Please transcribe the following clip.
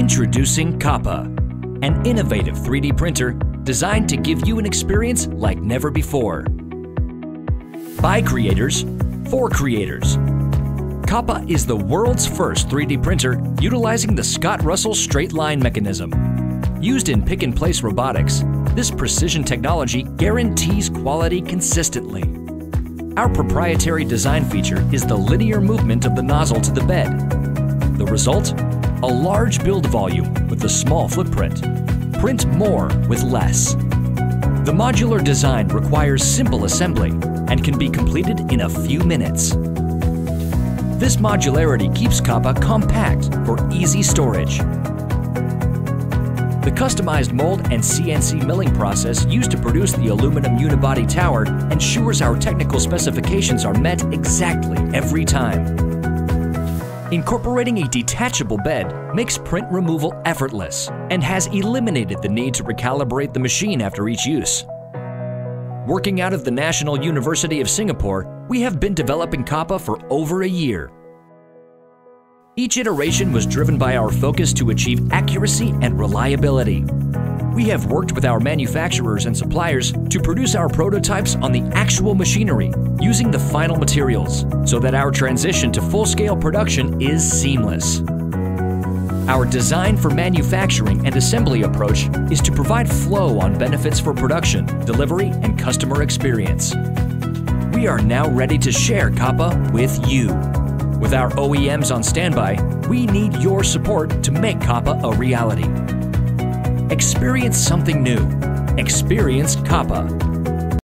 Introducing Kappa, an innovative 3D printer designed to give you an experience like never before. By creators, for creators. Kappa is the world's first 3D printer utilizing the Scott Russell straight line mechanism. Used in pick and place robotics, this precision technology guarantees quality consistently. Our proprietary design feature is the linear movement of the nozzle to the bed. The result? A large build volume with a small footprint. Print more with less. The modular design requires simple assembly and can be completed in a few minutes. This modularity keeps Kappa compact for easy storage. The customized mold and CNC milling process used to produce the aluminum unibody tower ensures our technical specifications are met exactly every time. Incorporating a detachable bed makes print removal effortless and has eliminated the need to recalibrate the machine after each use. Working out of the National University of Singapore, we have been developing Kappa for over a year each iteration was driven by our focus to achieve accuracy and reliability. We have worked with our manufacturers and suppliers to produce our prototypes on the actual machinery using the final materials so that our transition to full-scale production is seamless. Our design for manufacturing and assembly approach is to provide flow on benefits for production, delivery, and customer experience. We are now ready to share Kappa with you. With our OEMs on standby, we need your support to make Kappa a reality. Experience something new. Experience Kappa.